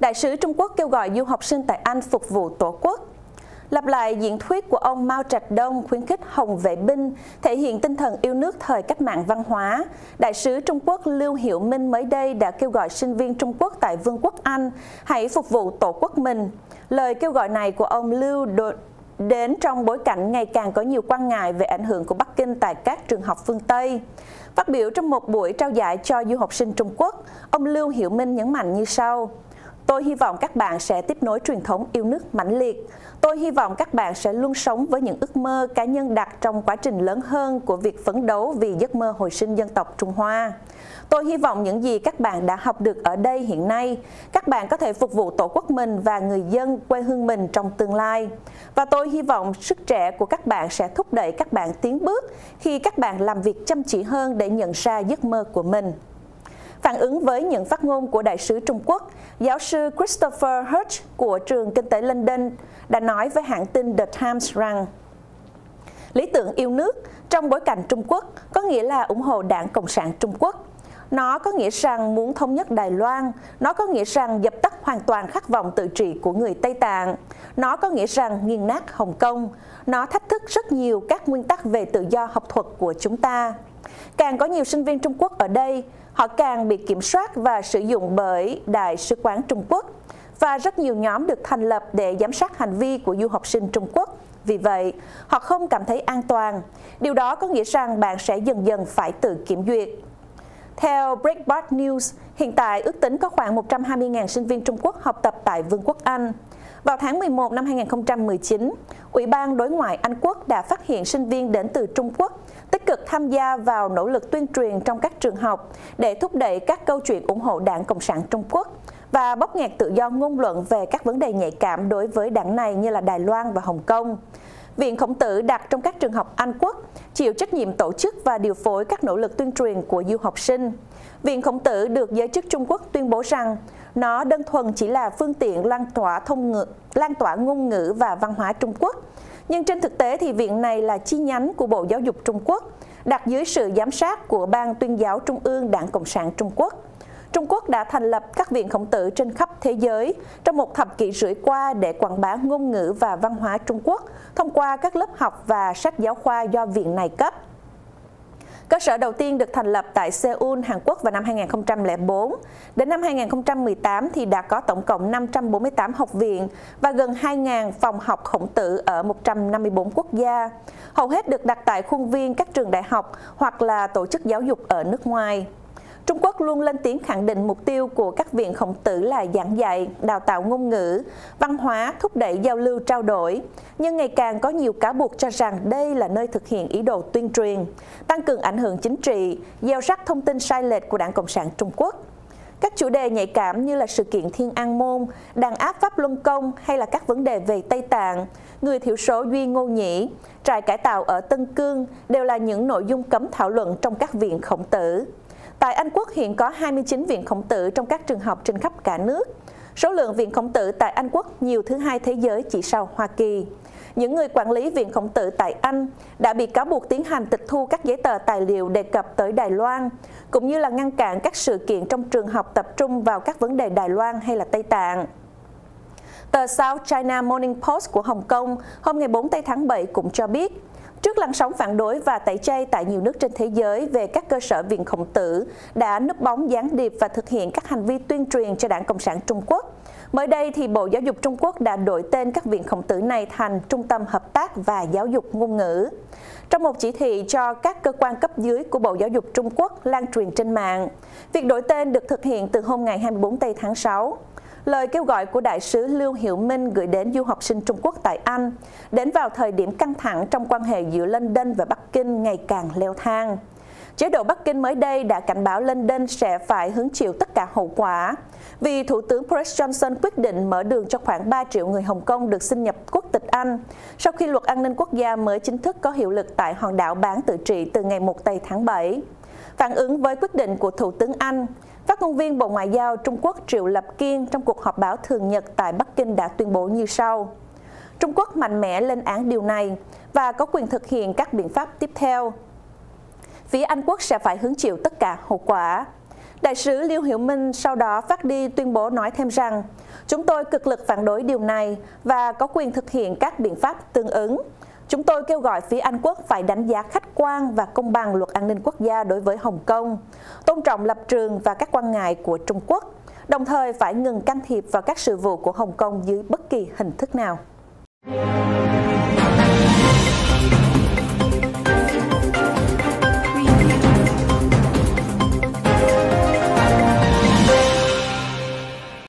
Đại sứ Trung Quốc kêu gọi du học sinh tại Anh phục vụ Tổ quốc. Lặp lại diễn thuyết của ông Mao Trạch Đông khuyến khích Hồng vệ binh thể hiện tinh thần yêu nước thời cách mạng văn hóa. Đại sứ Trung Quốc Lưu Hiểu Minh mới đây đã kêu gọi sinh viên Trung Quốc tại Vương quốc Anh hãy phục vụ Tổ quốc mình. Lời kêu gọi này của ông Lưu đến trong bối cảnh ngày càng có nhiều quan ngại về ảnh hưởng của Bắc Kinh tại các trường học phương Tây. Phát biểu trong một buổi trao giải cho du học sinh Trung Quốc, ông Lưu Hiểu Minh nhấn mạnh như sau. Tôi hy vọng các bạn sẽ tiếp nối truyền thống yêu nước mãnh liệt. Tôi hy vọng các bạn sẽ luôn sống với những ước mơ cá nhân đặt trong quá trình lớn hơn của việc phấn đấu vì giấc mơ hồi sinh dân tộc Trung Hoa. Tôi hy vọng những gì các bạn đã học được ở đây hiện nay, các bạn có thể phục vụ tổ quốc mình và người dân quê hương mình trong tương lai. Và tôi hy vọng sức trẻ của các bạn sẽ thúc đẩy các bạn tiến bước khi các bạn làm việc chăm chỉ hơn để nhận ra giấc mơ của mình. Phản ứng với những phát ngôn của đại sứ Trung Quốc, giáo sư Christopher Hirsch của trường kinh tế London đã nói với hãng tin The Times rằng lý tưởng yêu nước trong bối cảnh Trung Quốc có nghĩa là ủng hộ đảng Cộng sản Trung Quốc. Nó có nghĩa rằng muốn thống nhất Đài Loan, nó có nghĩa rằng dập tắt hoàn toàn khát vọng tự trị của người Tây Tạng, nó có nghĩa rằng nghiền nát Hồng Kông, nó thách thức rất nhiều các nguyên tắc về tự do học thuật của chúng ta. Càng có nhiều sinh viên Trung Quốc ở đây, họ càng bị kiểm soát và sử dụng bởi Đại sứ quán Trung Quốc và rất nhiều nhóm được thành lập để giám sát hành vi của du học sinh Trung Quốc. Vì vậy, họ không cảm thấy an toàn. Điều đó có nghĩa rằng bạn sẽ dần dần phải tự kiểm duyệt. Theo Breitbart News, hiện tại ước tính có khoảng 120.000 sinh viên Trung Quốc học tập tại Vương quốc Anh. Vào tháng 11 năm 2019, Ủy ban Đối ngoại Anh Quốc đã phát hiện sinh viên đến từ Trung Quốc tích cực tham gia vào nỗ lực tuyên truyền trong các trường học để thúc đẩy các câu chuyện ủng hộ đảng Cộng sản Trung Quốc và bóp nghẹt tự do ngôn luận về các vấn đề nhạy cảm đối với đảng này như là Đài Loan và Hồng Kông. Viện Khổng Tử đặt trong các trường học Anh Quốc chịu trách nhiệm tổ chức và điều phối các nỗ lực tuyên truyền của du học sinh. Viện Khổng Tử được giới chức Trung Quốc tuyên bố rằng nó đơn thuần chỉ là phương tiện lan tỏa thông ngữ, lan tỏa ngôn ngữ và văn hóa Trung Quốc. Nhưng trên thực tế thì viện này là chi nhánh của Bộ Giáo dục Trung Quốc, đặt dưới sự giám sát của Ban tuyên giáo Trung ương Đảng Cộng sản Trung Quốc. Trung Quốc đã thành lập các viện khổng tử trên khắp thế giới trong một thập kỷ rưỡi qua để quảng bá ngôn ngữ và văn hóa Trung Quốc thông qua các lớp học và sách giáo khoa do viện này cấp. Cơ sở đầu tiên được thành lập tại Seoul, Hàn Quốc vào năm 2004. Đến năm 2018 thì đã có tổng cộng 548 học viện và gần 2.000 phòng học khổng tử ở 154 quốc gia. Hầu hết được đặt tại khuôn viên các trường đại học hoặc là tổ chức giáo dục ở nước ngoài. Trung Quốc luôn lên tiếng khẳng định mục tiêu của các viện khổng tử là giảng dạy, đào tạo ngôn ngữ, văn hóa, thúc đẩy giao lưu trao đổi. Nhưng ngày càng có nhiều cáo buộc cho rằng đây là nơi thực hiện ý đồ tuyên truyền, tăng cường ảnh hưởng chính trị, gieo rắc thông tin sai lệch của Đảng Cộng sản Trung Quốc. Các chủ đề nhạy cảm như là sự kiện Thiên An Môn, đàn áp Pháp Luân Công hay là các vấn đề về Tây Tạng, người thiểu số Duy Ngô Nhĩ, trại cải tạo ở Tân Cương đều là những nội dung cấm thảo luận trong các viện khổng tử. Tại Anh Quốc hiện có 29 viện khổng tử trong các trường học trên khắp cả nước. Số lượng viện khổng tử tại Anh Quốc nhiều thứ hai thế giới chỉ sau Hoa Kỳ. Những người quản lý viện khổng tử tại Anh đã bị cáo buộc tiến hành tịch thu các giấy tờ tài liệu đề cập tới Đài Loan, cũng như là ngăn cản các sự kiện trong trường học tập trung vào các vấn đề Đài Loan hay là Tây Tạng. Tờ South China Morning Post của Hồng Kông hôm ngày 4 tây tháng 7 cũng cho biết, Trước làn sóng phản đối và tẩy chay tại nhiều nước trên thế giới về các cơ sở viện khổng tử đã núp bóng gián điệp và thực hiện các hành vi tuyên truyền cho Đảng Cộng sản Trung Quốc. Mới đây thì Bộ Giáo dục Trung Quốc đã đổi tên các viện khổng tử này thành Trung tâm Hợp tác và Giáo dục Ngôn ngữ. Trong một chỉ thị cho các cơ quan cấp dưới của Bộ Giáo dục Trung Quốc lan truyền trên mạng, việc đổi tên được thực hiện từ hôm ngày 24 tây tháng 6 lời kêu gọi của đại sứ Lưu Hiểu Minh gửi đến du học sinh Trung Quốc tại Anh, đến vào thời điểm căng thẳng trong quan hệ giữa London và Bắc Kinh ngày càng leo thang. Chế độ Bắc Kinh mới đây đã cảnh báo London sẽ phải hứng chịu tất cả hậu quả vì Thủ tướng Boris Johnson quyết định mở đường cho khoảng 3 triệu người Hồng Kông được xin nhập quốc tịch Anh sau khi luật an ninh quốc gia mới chính thức có hiệu lực tại hòn đảo bán tự trị từ ngày 1 tây tháng 7. Phản ứng với quyết định của Thủ tướng Anh, Phát ngôn viên Bộ Ngoại giao Trung Quốc Triệu Lập Kiên trong cuộc họp báo thường nhật tại Bắc Kinh đã tuyên bố như sau. Trung Quốc mạnh mẽ lên án điều này và có quyền thực hiện các biện pháp tiếp theo. Phía Anh Quốc sẽ phải hứng chịu tất cả hậu quả. Đại sứ Liêu Hiểu Minh sau đó phát đi tuyên bố nói thêm rằng Chúng tôi cực lực phản đối điều này và có quyền thực hiện các biện pháp tương ứng. Chúng tôi kêu gọi phía Anh quốc phải đánh giá khách quan và công bằng luật an ninh quốc gia đối với Hồng Kông, tôn trọng lập trường và các quan ngại của Trung Quốc, đồng thời phải ngừng can thiệp vào các sự vụ của Hồng Kông dưới bất kỳ hình thức nào.